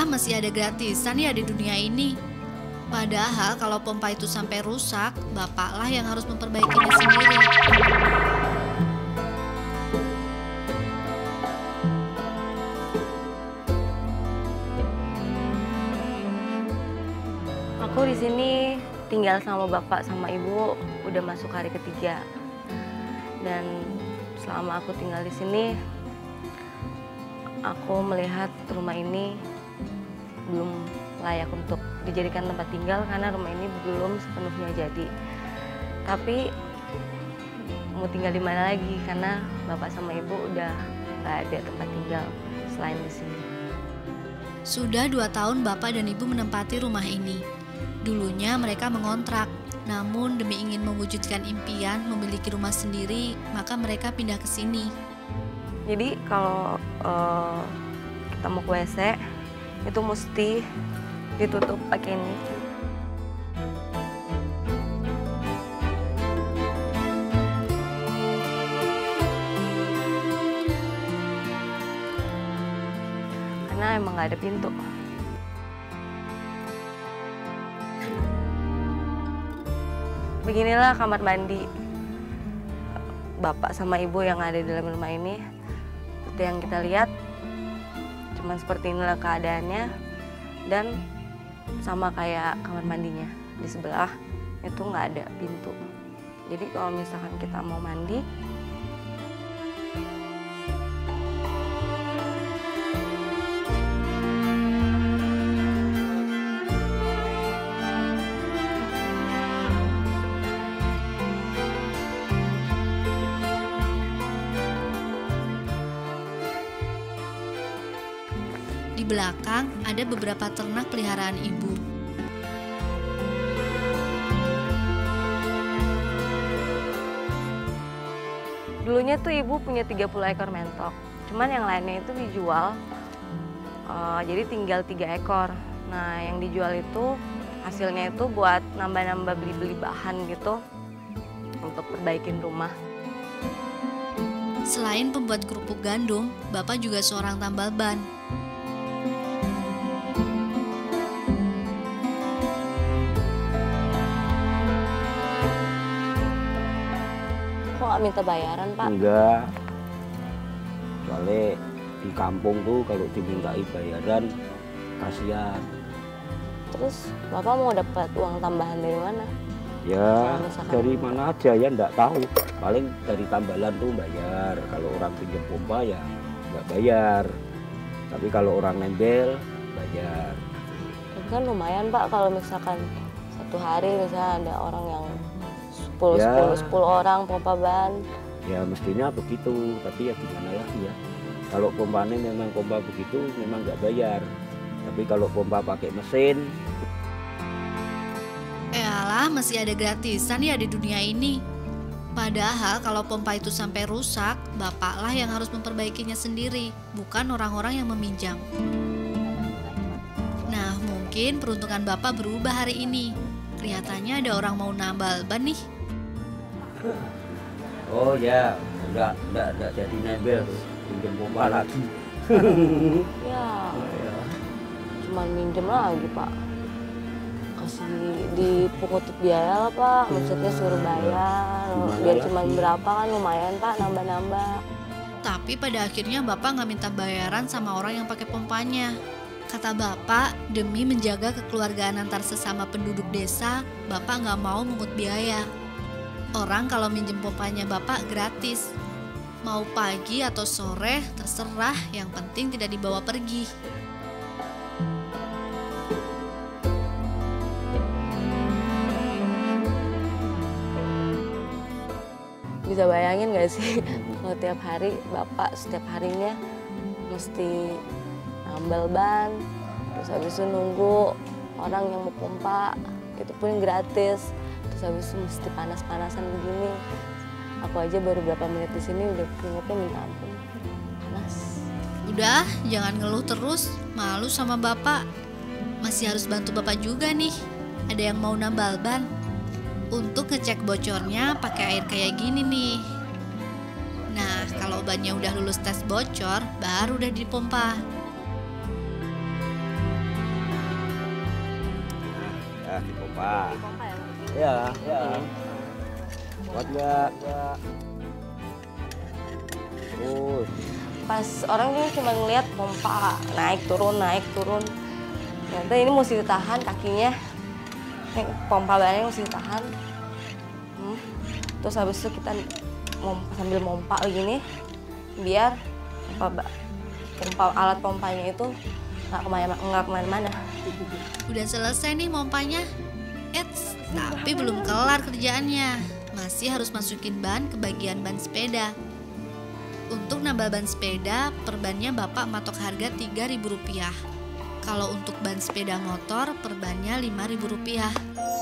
Eyalah masih ada gratisan ya di dunia ini. Padahal kalau pompa itu sampai rusak, bapaklah yang harus memperbaikinya sendiri. Aku di sini tinggal sama bapak sama ibu udah masuk hari ketiga. Dan selama aku tinggal di sini, aku melihat rumah ini belum layak untuk dijadikan tempat tinggal karena rumah ini belum sepenuhnya jadi. Tapi mau tinggal di mana lagi karena bapak sama ibu udah nggak ada tempat tinggal selain di sini. Sudah dua tahun bapak dan ibu menempati rumah ini. Dulunya mereka mengontrak, namun demi ingin mewujudkan impian memiliki rumah sendiri, maka mereka pindah ke sini. Jadi kalau uh, kita mau ke WC itu mesti ditutup pakai ini. Karena emang nggak ada pintu. Beginilah kamar mandi bapak sama ibu yang ada di dalam rumah ini. Seperti yang kita lihat, cuman seperti inilah keadaannya dan sama kayak kamar mandinya di sebelah itu nggak ada pintu. Jadi kalau misalkan kita mau mandi, belakang ada beberapa ternak peliharaan ibu. dulunya tuh ibu punya 30 ekor mentok. Cuman yang lainnya itu dijual, uh, jadi tinggal tiga ekor. Nah yang dijual itu hasilnya itu buat nambah-nambah beli-beli bahan gitu untuk perbaikin rumah. Selain pembuat kerupuk gandum, bapak juga seorang tambal ban. Nggak minta bayaran pak? Enggak. Soalnya di kampung tuh kalau dimintai bayaran kasihan. Terus bapak mau dapat uang tambahan dari mana? Ya misalkan- dari mana aja ya enggak tahu. Paling dari tambalan tuh bayar. Kalau orang pinjam pompa ya enggak bayar. Tapi kalau orang nembel bayar. Tapi kan lumayan pak kalau misalkan satu hari misalnya ada orang yang 10 Ya. 10 10 orang pompa ban. Ya mestinya begitu. Tapi ya gimana lagi ya. Kalau pompanya memang pompa begitu memang nggak bayar. Tapi kalau pompa pakai mesin Eyalah masih ada gratisan ya di dunia ini. Padahal kalau pompa itu sampai rusak, bapaklah yang harus memperbaikinya sendiri, bukan orang-orang yang meminjam. Nah, mungkin peruntungan bapak berubah hari ini. Kelihatannya ada orang mau nambal ban nih. Oh ya, enggak enggak enggak jadi nembel. Pinjam pompa lagi. Ya, cuman minjem lagi pak. Kasih dipungut biaya lah pak, maksudnya suruh bayar. Gimana Biar cuman berapa kan lumayan pak nambah-nambah. Tapi pada akhirnya bapak nggak minta bayaran sama orang yang pakai pompanya. Kata bapak, demi menjaga kekeluargaan antar sesama penduduk desa, bapak nggak mau mengut biaya. Orang kalau minjem pompanya bapak gratis. Mau pagi atau sore, terserah, yang penting tidak dibawa pergi. Bisa bayangin gak sih kalau tiap hari bapak setiap harinya mesti nambal ban, terus habis itu nunggu orang yang mau pompa, itu pun gratis. Terus habis itu mesti panas-panasan begini. Aku aja baru berapa menit di sini udah keringetnya minta ampun. Panas. Udah, jangan ngeluh terus, malu sama bapak. Masih harus bantu bapak juga nih. Ada yang mau nambal ban. Untuk ngecek bocornya pakai air kayak gini nih. Nah, kalau bannya udah lulus tes bocor, baru udah dipompa. Ya, dipompa. Pompa ya Pak? Ya, ya. Hmm. Kuat nggak? Terus, Pas orang ini cuma ngeliat pompa naik turun naik turun. Ternyata ini mesti ditahan kakinya. Pompa bannya mesti ditahan. Hmm. Terus habis itu kita mom- sambil mompa begini biar pompa, pompa alat pompanya itu nggak ke mana nggak ke mana-mana. Udah selesai nih mompanya. Eits, tapi belum kelar kerjaannya. Masih harus masukin ban ke bagian ban sepeda. Untuk nambah ban sepeda, perbannya Bapak matok harga Rp3.000. Kalau untuk ban sepeda motor, perbannya Rp5.000.